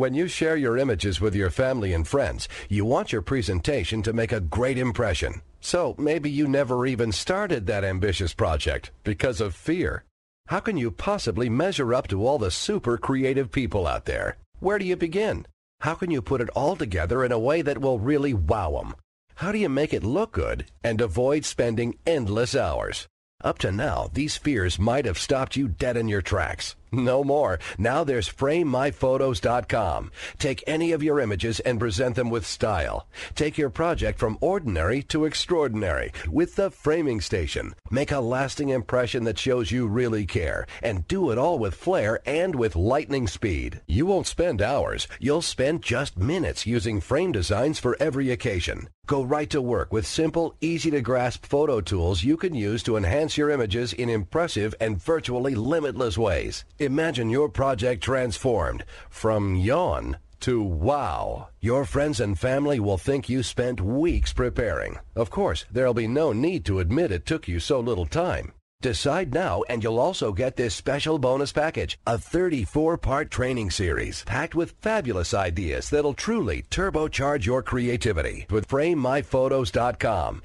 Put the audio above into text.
When you share your images with your family and friends, you want your presentation to make a great impression. So maybe you never even started that ambitious project because of fear. How can you possibly measure up to all the super creative people out there? Where do you begin? How can you put it all together in a way that will really wow them? How do you make it look good and avoid spending endless hours? Up to now, these fears might have stopped you dead in your tracks. No more. Now there's FrameMyPhotos.com. Take any of your images and present them with style. Take your project from ordinary to extraordinary with the Framing Station. Make a lasting impression that shows you really care. And do it all with flair and with lightning speed. You won't spend hours. You'll spend just minutes using frame designs for every occasion. Go right to work with simple, easy to grasp photo tools you can use to enhance your images in impressive and virtually limitless ways. Imagine your project transformed from yawn to wow. Your friends and family will think you spent weeks preparing. Of course, there'll be no need to admit it took you so little time. Decide now and you'll also get this special bonus package, a 34-part training series packed with fabulous ideas that'll truly turbocharge your creativity with FrameMyPhotos.com.